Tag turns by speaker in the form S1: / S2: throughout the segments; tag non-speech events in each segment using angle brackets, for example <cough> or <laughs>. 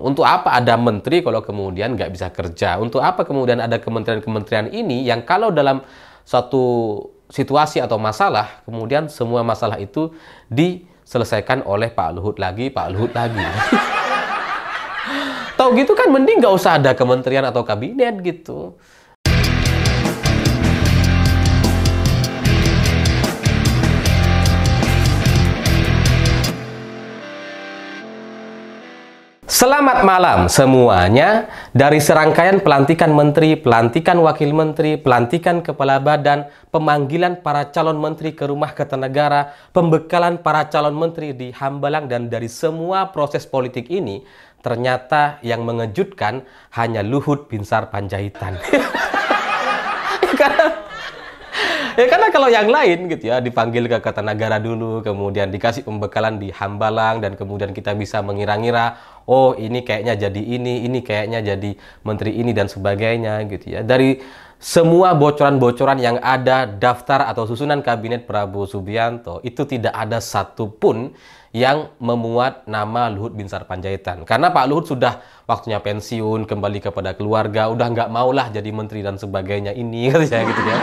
S1: Untuk apa ada menteri kalau kemudian nggak bisa kerja? Untuk apa kemudian ada kementerian-kementerian ini yang kalau dalam satu situasi atau masalah, kemudian semua masalah itu diselesaikan oleh Pak Luhut lagi, Pak Luhut lagi. <laughs> Tahu gitu kan mending nggak usah ada kementerian atau kabinet gitu. Selamat malam semuanya. Dari serangkaian pelantikan menteri, pelantikan wakil menteri, pelantikan kepala badan, pemanggilan para calon menteri ke rumah kertanegara, pembekalan para calon menteri di Hambalang dan dari semua proses politik ini, ternyata yang mengejutkan hanya Luhut Binsar Panjaitan. <laughs> Ya karena kalau yang lain gitu ya dipanggil ke Kertanegara dulu kemudian dikasih pembekalan di Hambalang dan kemudian kita bisa mengira-ngira oh ini kayaknya jadi ini ini kayaknya jadi menteri ini dan sebagainya gitu ya dari semua bocoran-bocoran yang ada daftar atau susunan kabinet Prabowo Subianto itu tidak ada satupun yang memuat nama Luhut Binsar Panjaitan. Karena Pak Luhut sudah waktunya pensiun, kembali kepada keluarga, udah nggak maulah jadi menteri dan sebagainya ini, katanya <laughs> gitu ya.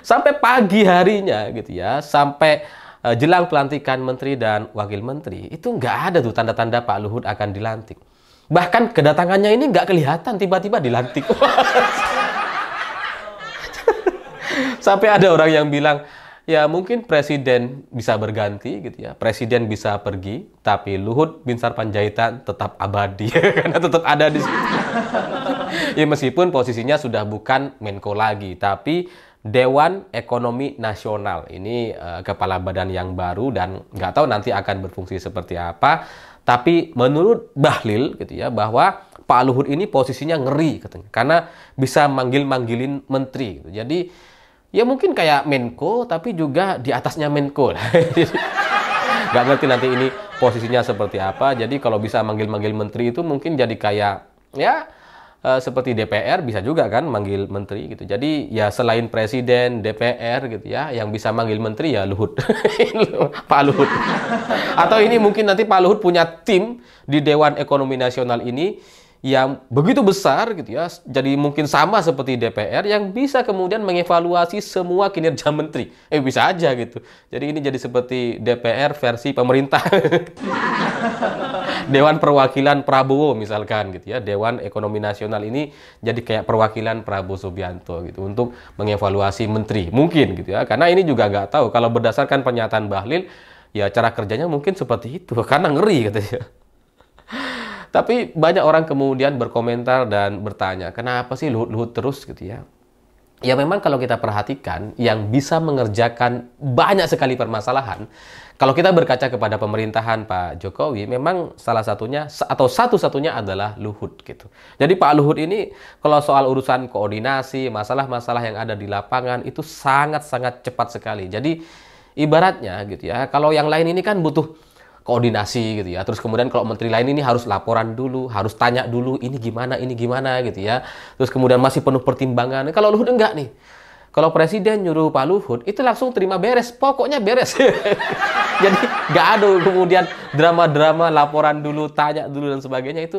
S1: sampai pagi harinya gitu ya, sampai uh, jelang pelantikan menteri dan wakil menteri, itu nggak ada tuh tanda-tanda Pak Luhut akan dilantik. Bahkan kedatangannya ini nggak kelihatan, tiba-tiba dilantik. <laughs> sampai ada orang yang bilang, ya mungkin presiden bisa berganti gitu ya. Presiden bisa pergi, tapi Luhut Binsar Panjaitan tetap abadi <laughs> karena tetap ada di situ. <laughs> ya meskipun posisinya sudah bukan Menko lagi, tapi Dewan Ekonomi Nasional ini uh, kepala badan yang baru dan nggak tahu nanti akan berfungsi seperti apa. Tapi menurut Bahlil gitu ya bahwa Pak Luhut ini posisinya ngeri katanya karena bisa manggil-manggilin menteri. Gitu. Jadi ya mungkin kayak Menko tapi juga di atasnya Menko <laughs> Gak ngerti nanti ini posisinya seperti apa. Jadi kalau bisa manggil-manggil menteri itu mungkin jadi kayak ya uh, seperti DPR bisa juga kan manggil menteri gitu. Jadi ya selain presiden, DPR gitu ya, yang bisa manggil menteri ya Luhut. <laughs> Pak Luhut. Atau ini mungkin nanti Pak Luhut punya tim di Dewan Ekonomi Nasional ini yang begitu besar gitu ya, jadi mungkin sama seperti DPR yang bisa kemudian mengevaluasi semua kinerja <laughs> menteri. Eh bisa aja gitu. Jadi ini jadi seperti DPR versi pemerintah. <laughs> Dewan Perwakilan Prabowo misalkan gitu ya. Dewan Ekonomi Nasional ini jadi kayak perwakilan Prabowo Subianto gitu untuk mengevaluasi menteri. Mungkin gitu ya. Karena ini juga nggak tahu kalau berdasarkan pernyataan Bahlil ya cara kerjanya mungkin seperti itu <laughs> karena ngeri katanya. Tapi banyak orang kemudian berkomentar dan bertanya, kenapa sih Luhut-Luhut terus gitu ya? Ya memang kalau kita perhatikan, yang bisa mengerjakan banyak sekali permasalahan, kalau kita berkaca kepada pemerintahan Pak Jokowi, memang salah satunya atau satu-satunya adalah Luhut gitu. Jadi Pak Luhut ini kalau soal urusan koordinasi, masalah-masalah yang ada di lapangan itu sangat-sangat cepat sekali. Jadi ibaratnya gitu ya, kalau yang lain ini kan butuh koordinasi gitu ya. Terus kemudian kalau menteri lain ini harus laporan dulu, harus tanya dulu ini gimana, ini gimana gitu ya. Terus kemudian masih penuh pertimbangan. Kalau Luhut enggak nih. Kalau presiden nyuruh Pak Luhut, itu langsung terima beres. Pokoknya beres. <laughs> Jadi nggak ada kemudian drama-drama, laporan dulu, tanya dulu dan sebagainya itu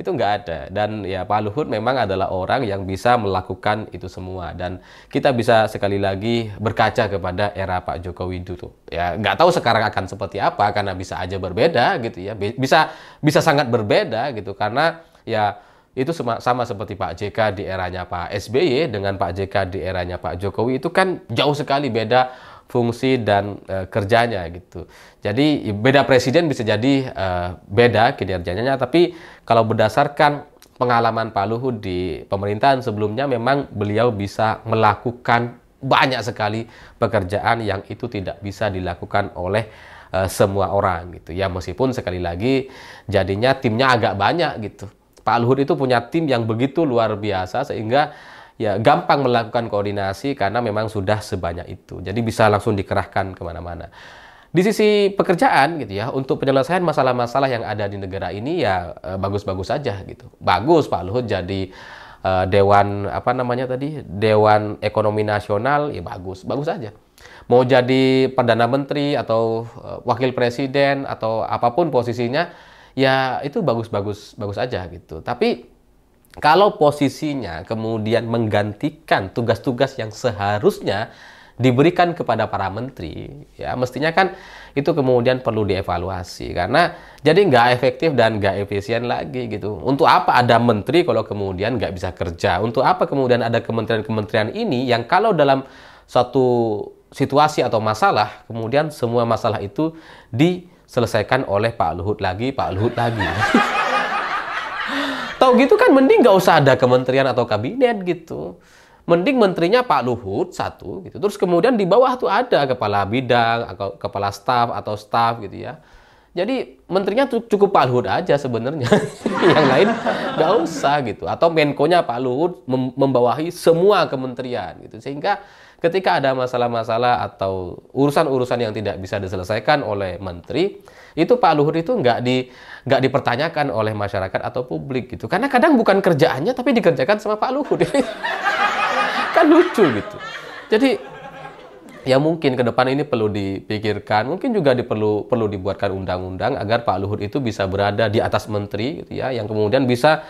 S1: itu nggak ada. Dan ya Pak Luhut memang adalah orang yang bisa melakukan itu semua. Dan kita bisa sekali lagi berkaca kepada era Pak Jokowi dulu. Ya nggak tahu sekarang akan seperti apa karena bisa aja berbeda gitu ya. Bisa bisa sangat berbeda gitu karena ya itu sama, sama seperti Pak JK di eranya Pak SBY dengan Pak JK di eranya Pak Jokowi itu kan jauh sekali beda fungsi dan e, kerjanya gitu. Jadi beda presiden bisa jadi e, beda kinerjanya tapi kalau berdasarkan pengalaman Pak Luhut di pemerintahan sebelumnya memang beliau bisa melakukan banyak sekali pekerjaan yang itu tidak bisa dilakukan oleh e, semua orang gitu. Ya meskipun sekali lagi jadinya timnya agak banyak gitu Pak Luhut itu punya tim yang begitu luar biasa sehingga ya gampang melakukan koordinasi karena memang sudah sebanyak itu. Jadi bisa langsung dikerahkan ke mana-mana. Di sisi pekerjaan gitu ya, untuk penyelesaian masalah-masalah yang ada di negara ini ya eh, bagus-bagus saja gitu. Bagus Pak Luhut jadi uh, dewan apa namanya tadi Dewan Ekonomi Nasional ya bagus, bagus saja. Mau jadi perdana menteri atau uh, wakil presiden atau apa pun posisinya ya itu bagus-bagus bagus aja gitu. Tapi kalau posisinya kemudian menggantikan tugas-tugas yang seharusnya diberikan kepada para menteri, ya mestinya kan itu kemudian perlu dievaluasi karena jadi nggak efektif dan nggak efisien lagi gitu. Untuk apa ada menteri kalau kemudian nggak bisa kerja? Untuk apa kemudian ada kementerian-kementerian ini yang kalau dalam satu situasi atau masalah, kemudian semua masalah itu diselesaikan oleh Pak Luhut lagi, Pak Luhut lagi. <laughs> Tahu gitu kan mending nggak usah ada kementerian atau kabinet gitu mending menterinya Pak Luhut satu gitu. Terus kemudian di bawah tuh ada kepala bidang atau kepala staf atau staf gitu ya. Jadi menterinya tuh cukup Pak Luhut aja sebenarnya. <laughs> yang lain nggak usah gitu. Atau Menko-nya Pak Luhut mem membawahi semua kementerian gitu. Sehingga ketika ada masalah-masalah atau urusan-urusan yang tidak bisa diselesaikan oleh menteri, itu Pak Luhut itu nggak di nggak dipertanyakan oleh masyarakat atau publik gitu. Karena kadang bukan kerjaannya tapi dikerjakan sama Pak Luhut. <laughs> kan lucu gitu. Jadi ya mungkin ke depan ini perlu dipikirkan, mungkin juga diperlu perlu dibuatkan undang-undang agar Pak Luhut itu bisa berada di atas menteri gitu ya, yang kemudian bisa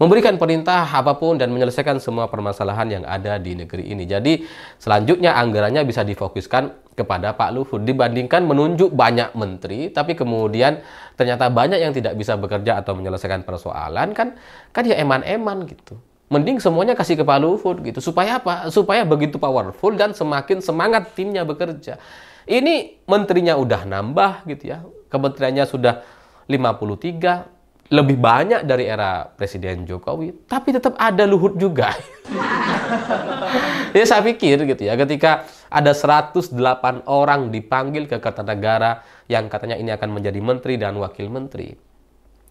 S1: memberikan perintah apa pun dan menyelesaikan semua permasalahan yang ada di negeri ini. Jadi selanjutnya anggarannya bisa difokuskan kepada Pak Luhut dibandingkan menunjuk banyak menteri tapi kemudian ternyata banyak yang tidak bisa bekerja atau menyelesaikan persoalan kan kan ya eman-eman gitu mending semuanya kasih ke Pak Luhut gitu. Supaya apa? Supaya begitu powerful dan semakin semangat timnya bekerja. Ini menterinya udah nambah gitu ya. Kementeriannya sudah 53 lebih banyak dari era Presiden Jokowi, tapi tetap ada Luhut juga. <laughs> ya saya pikir gitu ya, ketika ada 108 orang dipanggil ke Kertanegara yang katanya ini akan menjadi menteri dan wakil menteri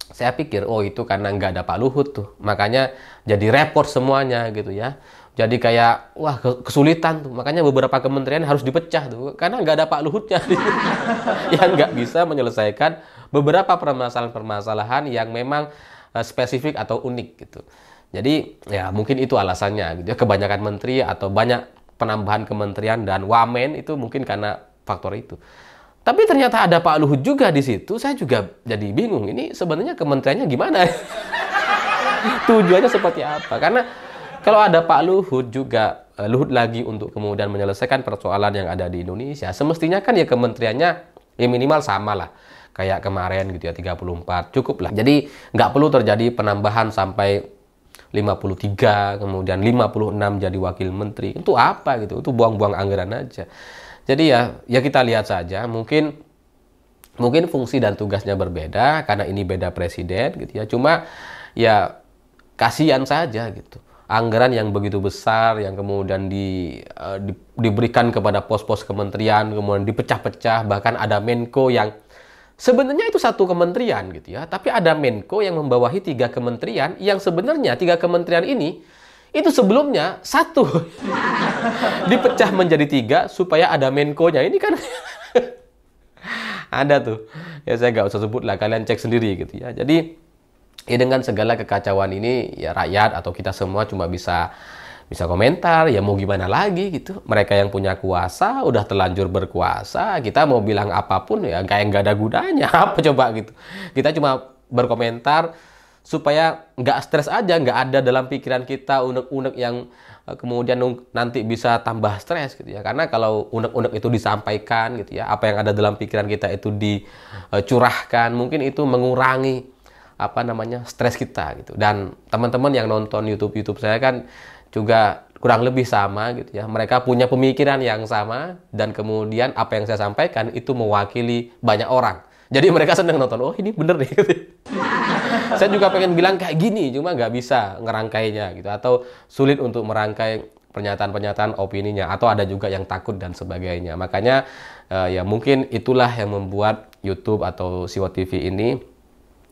S1: saya pikir oh itu karena nggak ada Pak Luhut tuh makanya jadi repot semuanya gitu ya jadi kayak wah kesulitan tuh makanya beberapa kementerian harus dipecah tuh karena nggak ada Pak Luhutnya <laughs> yang nggak bisa menyelesaikan beberapa permasalahan-permasalahan yang memang uh, spesifik atau unik gitu jadi ya mungkin itu alasannya gitu ya kebanyakan menteri atau banyak penambahan kementerian dan wamen itu mungkin karena faktor itu tapi ternyata ada Pak Luhut juga di situ. Saya juga jadi bingung. Ini sebenarnya kementeriannya gimana? <laughs> Tujuannya seperti apa? Karena kalau ada Pak Luhut juga eh, Luhut lagi untuk kemudian menyelesaikan persoalan yang ada di Indonesia, semestinya kan ya kementeriannya ya minimal sama lah. Kayak kemarin gitu ya 34 cukup lah. Jadi nggak perlu terjadi penambahan sampai 53 kemudian 56 jadi wakil menteri. Itu apa gitu? Itu buang-buang anggaran aja. Jadi ya ya kita lihat saja mungkin mungkin fungsi dan tugasnya berbeda karena ini beda presiden gitu ya. Cuma ya kasihan saja gitu. Anggaran yang begitu besar yang kemudian di, uh, di diberikan kepada pos-pos kementerian kemudian dipecah-pecah bahkan ada Menko yang sebenarnya itu satu kementerian gitu ya, tapi ada Menko yang membawahi tiga kementerian yang sebenarnya tiga kementerian ini itu sebelumnya satu <laughs> dipecah menjadi tiga supaya ada menko-nya. Ini kan <laughs> ada tuh. Ya saya nggak usah sebut lah, kalian cek sendiri gitu ya. Jadi ya dengan segala kekacauan ini ya rakyat atau kita semua cuma bisa bisa komentar ya mau gimana lagi gitu. Mereka yang punya kuasa udah terlanjur berkuasa kita mau bilang apa pun ya kayak nggak ada gunanya. <laughs> Apa coba gitu? Kita cuma berkomentar supaya nggak stres aja, nggak ada dalam pikiran kita unek-unek yang eh, kemudian nanti bisa tambah stres gitu ya. Karena kalau unek-unek itu disampaikan gitu ya, apa yang ada dalam pikiran kita itu dicurahkan, mungkin itu mengurangi apa namanya stres kita gitu. Dan teman-teman yang nonton YouTube YouTube saya kan juga kurang lebih sama gitu ya. Mereka punya pemikiran yang sama dan kemudian apa yang saya sampaikan itu mewakili banyak orang. Jadi mereka senang nonton, oh ini bener nih. <laughs> Saya juga pengen bilang kayak gini, cuma nggak bisa ngerangkainya gitu. Atau sulit untuk merangkai pernyataan-pernyataan opininya. Atau ada juga yang takut dan sebagainya. Makanya uh, ya mungkin itulah yang membuat YouTube atau Siwa TV ini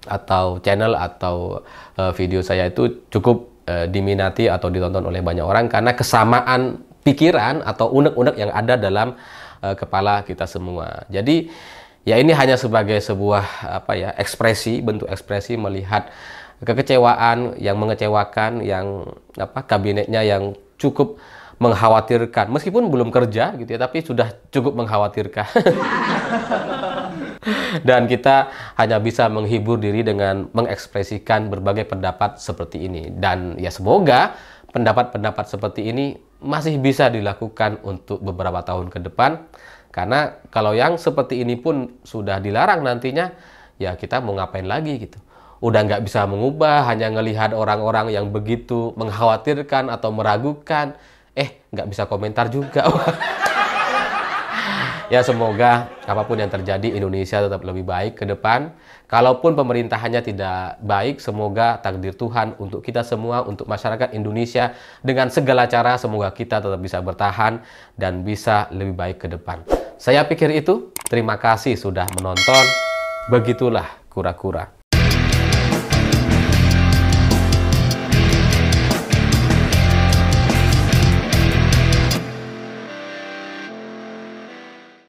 S1: atau channel atau uh, video saya itu cukup uh, diminati atau ditonton oleh banyak orang karena kesamaan pikiran atau unek-unek yang ada dalam uh, kepala kita semua. Jadi ya ini hanya sebagai sebuah apa ya ekspresi bentuk ekspresi melihat kekecewaan yang mengecewakan yang apa kabinetnya yang cukup mengkhawatirkan meskipun belum kerja gitu ya tapi sudah cukup mengkhawatirkan <laughs> dan kita hanya bisa menghibur diri dengan mengekspresikan berbagai pendapat seperti ini. Dan ya semoga pendapat-pendapat seperti ini masih bisa dilakukan untuk beberapa tahun ke depan. Karena kalau yang seperti ini pun sudah dilarang nantinya ya kita mau ngapain lagi gitu. Udah nggak bisa mengubah hanya ngelihat orang-orang yang begitu mengkhawatirkan atau meragukan. Eh nggak bisa komentar juga <laughs> ya semoga apa pun yang terjadi Indonesia tetap lebih baik ke depan. Kalaupun pemerintahannya tidak baik semoga takdir Tuhan untuk kita semua untuk masyarakat Indonesia dengan segala cara semoga kita tetap bisa bertahan dan bisa lebih baik ke depan. Saya pikir itu. Terima kasih sudah menonton. Begitulah kura-kura